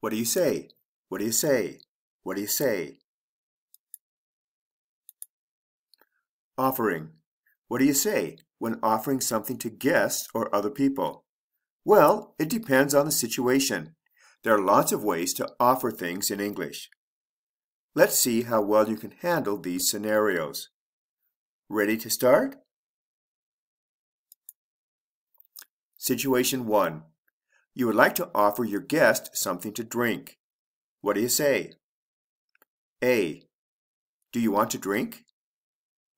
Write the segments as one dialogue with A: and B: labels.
A: What do you say? What do you say? What do you say? Offering. What do you say when offering something to guests or other people? Well, it depends on the situation. There are lots of ways to offer things in English. Let's see how well you can handle these scenarios. Ready to start? Situation 1. You would like to offer your guest something to drink. What do you say? A. Do you want to drink?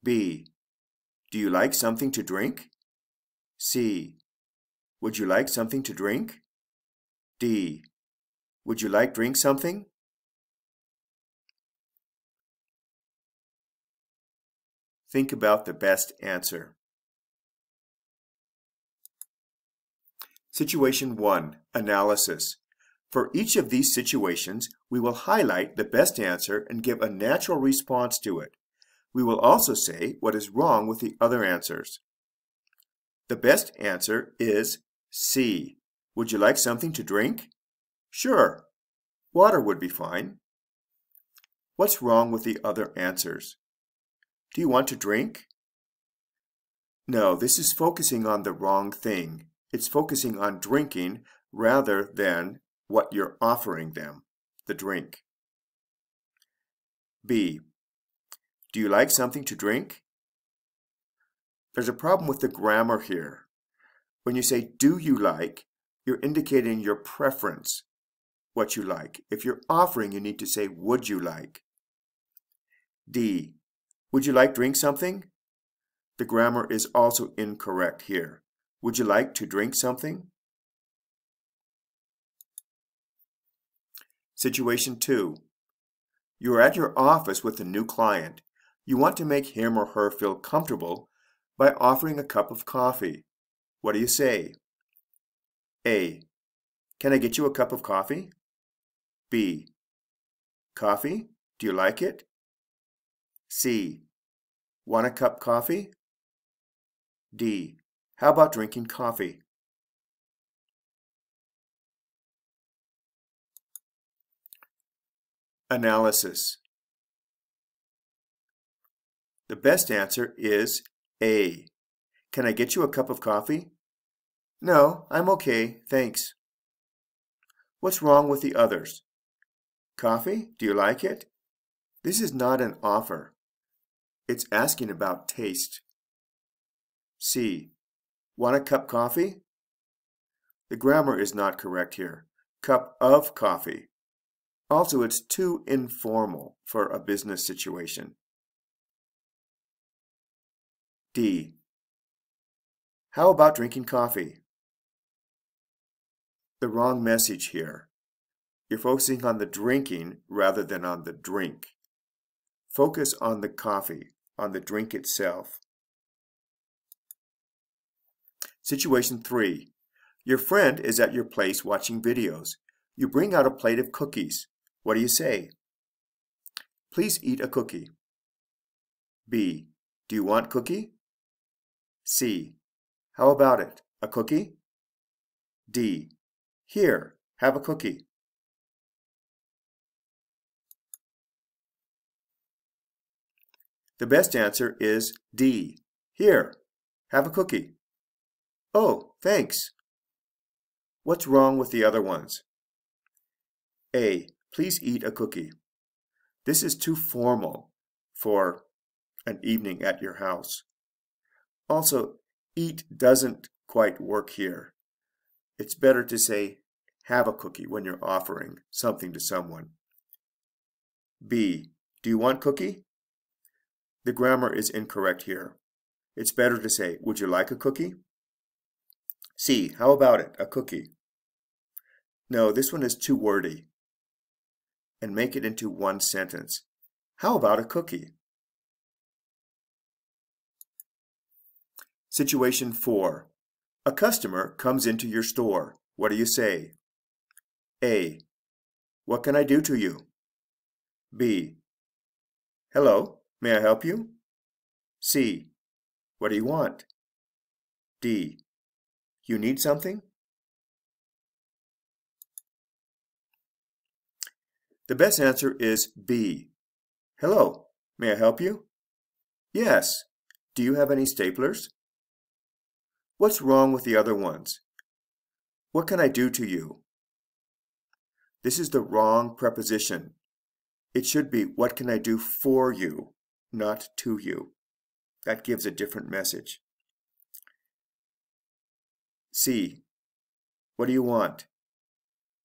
A: B. Do you like something to drink? C. Would you like something to drink? D. Would you like drink something? Think about the best answer. Situation 1. Analysis. For each of these situations, we will highlight the best answer and give a natural response to it. We will also say what is wrong with the other answers. The best answer is C. Would you like something to drink? Sure. Water would be fine. What's wrong with the other answers? Do you want to drink? No, this is focusing on the wrong thing. It's focusing on drinking rather than what you're offering them, the drink. B. Do you like something to drink? There's a problem with the grammar here. When you say do you like, you're indicating your preference, what you like. If you're offering, you need to say would you like. D. Would you like drink something? The grammar is also incorrect here. Would you like to drink something? Situation 2. You are at your office with a new client. You want to make him or her feel comfortable by offering a cup of coffee. What do you say? A. Can I get you a cup of coffee? B. Coffee? Do you like it? C. Want a cup coffee? D. How about drinking coffee? Analysis. The best answer is A. Can I get you a cup of coffee? No, I'm okay, thanks. What's wrong with the others? Coffee? Do you like it? This is not an offer. It's asking about taste. C. Want a cup coffee? The grammar is not correct here. Cup of coffee. Also, it's too informal for a business situation. D. How about drinking coffee? The wrong message here. You're focusing on the drinking rather than on the drink. Focus on the coffee, on the drink itself. Situation 3. Your friend is at your place watching videos. You bring out a plate of cookies. What do you say? Please eat a cookie. B. Do you want cookie? C. How about it? A cookie? D. Here, have a cookie. The best answer is D. Here, have a cookie. Oh, thanks. What's wrong with the other ones? A. Please eat a cookie. This is too formal for an evening at your house. Also, eat doesn't quite work here. It's better to say have a cookie when you're offering something to someone. B. Do you want cookie? The grammar is incorrect here. It's better to say, would you like a cookie? C. How about it, a cookie? No, this one is too wordy. And make it into one sentence. How about a cookie? Situation 4. A customer comes into your store. What do you say? A. What can I do to you? B. Hello, may I help you? C. What do you want? D. You need something? The best answer is B. Hello, may I help you? Yes. Do you have any staplers? What's wrong with the other ones? What can I do to you? This is the wrong preposition. It should be, what can I do for you, not to you. That gives a different message. C. What do you want?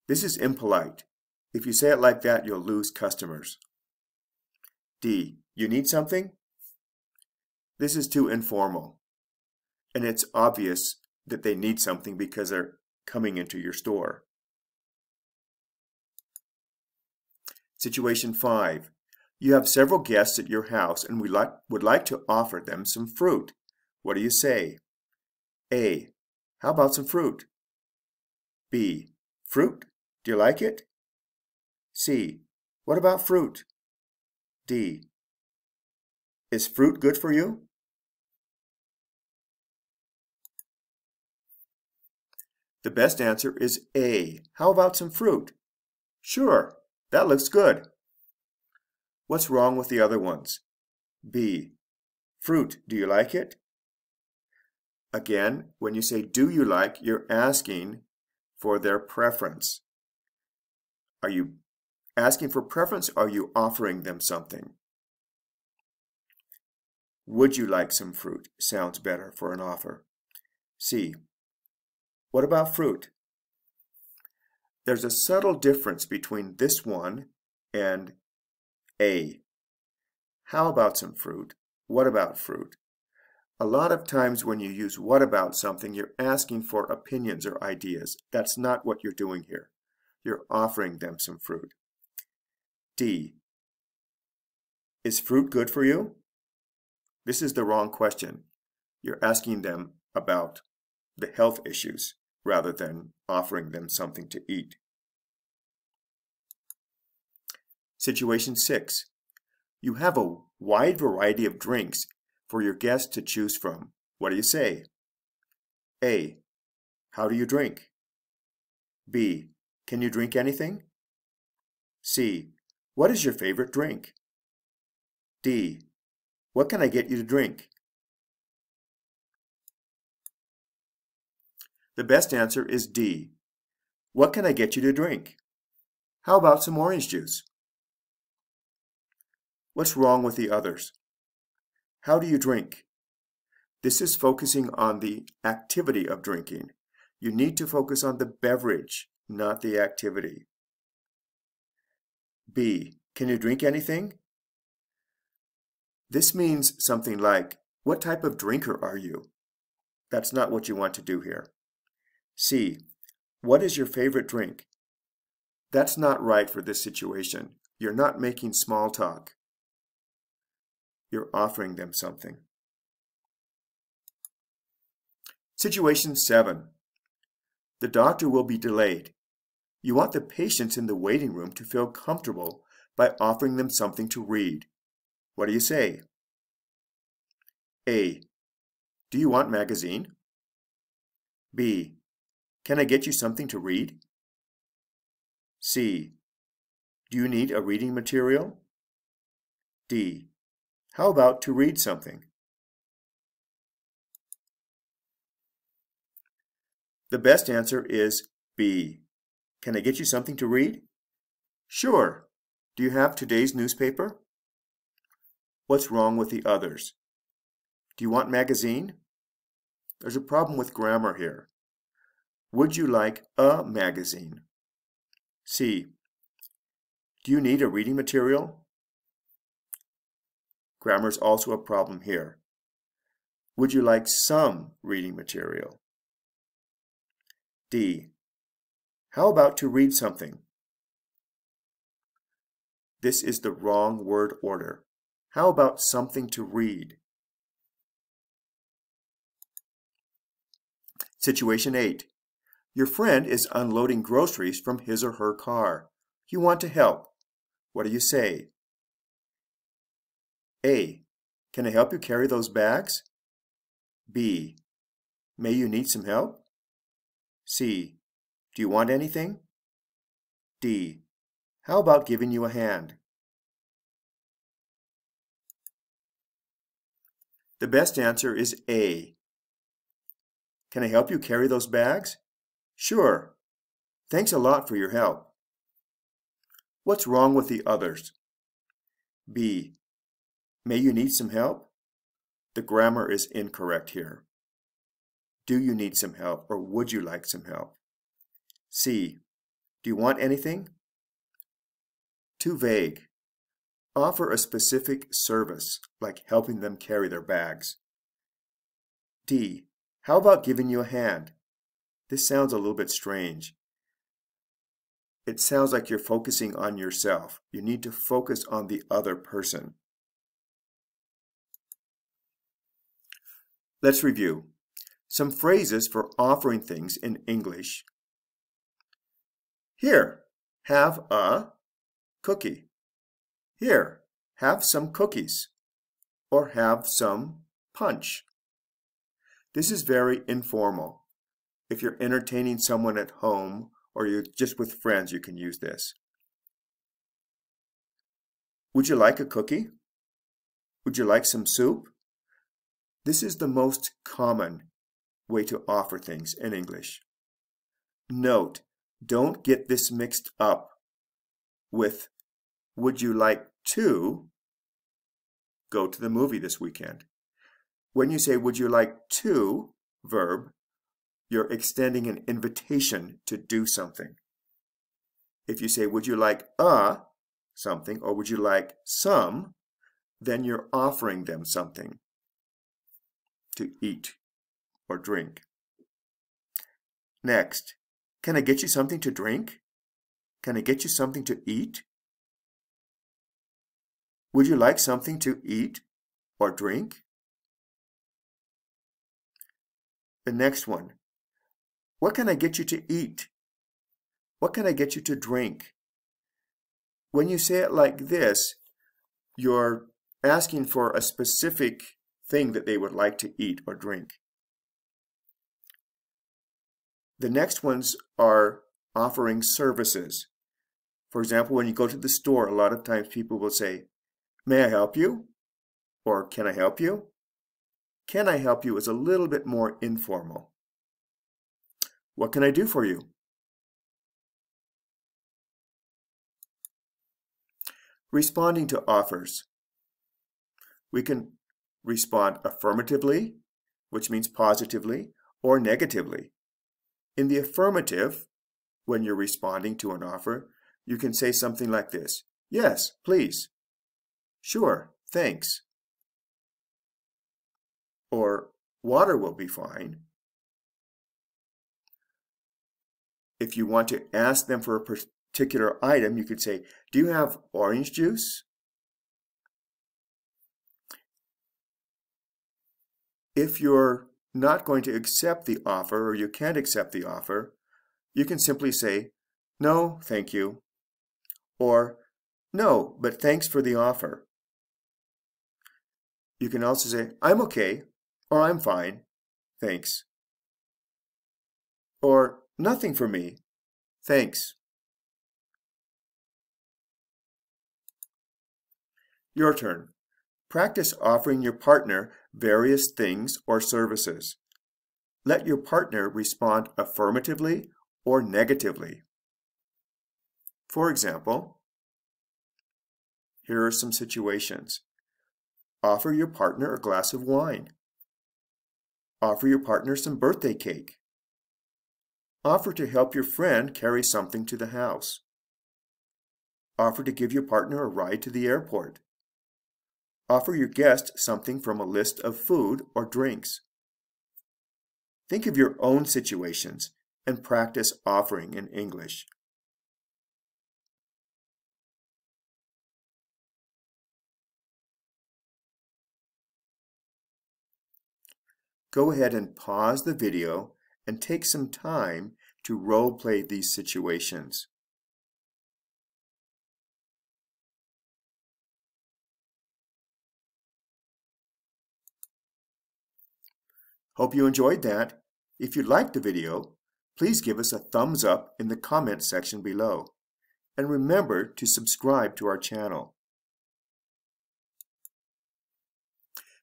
A: This is impolite. If you say it like that, you'll lose customers. D. You need something? This is too informal. And it's obvious that they need something because they're coming into your store. Situation 5. You have several guests at your house and we like, would like to offer them some fruit. What do you say? A. How about some fruit? B. Fruit? Do you like it? C. What about fruit? D. Is fruit good for you? The best answer is A. How about some fruit? Sure, that looks good. What's wrong with the other ones? B. Fruit, do you like it? Again, when you say do you like, you're asking for their preference. Are you asking for preference or are you offering them something? Would you like some fruit? Sounds better for an offer. C. What about fruit? There's a subtle difference between this one and A. How about some fruit? What about fruit? A lot of times when you use what about something, you're asking for opinions or ideas. That's not what you're doing here. You're offering them some fruit. D. Is fruit good for you? This is the wrong question. You're asking them about the health issues rather than offering them something to eat. Situation 6. You have a wide variety of drinks for your guests to choose from. What do you say? A. How do you drink? B. Can you drink anything? C. What is your favorite drink? D. What can I get you to drink? The best answer is D. What can I get you to drink? How about some orange juice? What's wrong with the others? How do you drink? This is focusing on the activity of drinking. You need to focus on the beverage, not the activity. B. Can you drink anything? This means something like, what type of drinker are you? That's not what you want to do here. C. What is your favorite drink? That's not right for this situation. You're not making small talk. You're offering them something. Situation 7. The doctor will be delayed. You want the patients in the waiting room to feel comfortable by offering them something to read. What do you say? A. Do you want magazine? B. Can I get you something to read? C. Do you need a reading material? D. How about to read something? The best answer is B. Can I get you something to read? Sure. Do you have today's newspaper? What's wrong with the others? Do you want magazine? There's a problem with grammar here. Would you like a magazine? C. Do you need a reading material? Grammar is also a problem here. Would you like some reading material? D. How about to read something? This is the wrong word order. How about something to read? Situation 8. Your friend is unloading groceries from his or her car. You want to help. What do you say? A. Can I help you carry those bags? B. May you need some help? C. Do you want anything? D. How about giving you a hand? The best answer is A. Can I help you carry those bags? Sure. Thanks a lot for your help. What's wrong with the others? B. May you need some help? The grammar is incorrect here. Do you need some help or would you like some help? C. Do you want anything? Too vague. Offer a specific service, like helping them carry their bags. D. How about giving you a hand? This sounds a little bit strange. It sounds like you're focusing on yourself. You need to focus on the other person. Let's review. Some phrases for offering things in English. Here, have a cookie. Here, have some cookies. Or have some punch. This is very informal. If you're entertaining someone at home or you're just with friends, you can use this. Would you like a cookie? Would you like some soup? This is the most common way to offer things in English. Note, don't get this mixed up with would you like to go to the movie this weekend? When you say would you like to verb, you're extending an invitation to do something. If you say would you like a something or would you like some, then you're offering them something to eat or drink. Next, can I get you something to drink? Can I get you something to eat? Would you like something to eat or drink? The next one. What can I get you to eat? What can I get you to drink? When you say it like this, you're asking for a specific thing that they would like to eat or drink. The next ones are offering services. For example, when you go to the store, a lot of times people will say, May I help you? Or Can I help you? Can I help you is a little bit more informal. What can I do for you? Responding to offers. We can respond affirmatively, which means positively, or negatively. In the affirmative, when you're responding to an offer, you can say something like this. Yes, please. Sure, thanks. Or water will be fine. If you want to ask them for a particular item, you could say, do you have orange juice? If you're not going to accept the offer or you can't accept the offer, you can simply say, no, thank you, or no, but thanks for the offer. You can also say, I'm okay, or I'm fine, thanks. Or nothing for me, thanks. Your turn. Practice offering your partner various things or services. Let your partner respond affirmatively or negatively. For example, here are some situations. Offer your partner a glass of wine. Offer your partner some birthday cake. Offer to help your friend carry something to the house. Offer to give your partner a ride to the airport. Offer your guest something from a list of food or drinks. Think of your own situations and practice offering in English. Go ahead and pause the video and take some time to role play these situations. Hope you enjoyed that. If you liked the video, please give us a thumbs up in the comments section below. and remember to subscribe to our channel.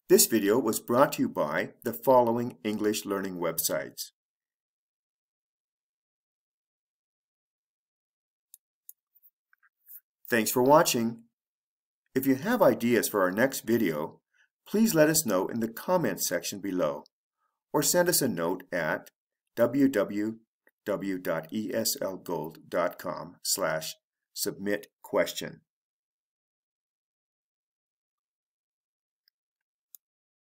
A: This video was brought to you by the following English learning websites. Thanks for watching. If you have ideas for our next video, please let us know in the comments section below or send us a note at www.eslgold.com slash submit question.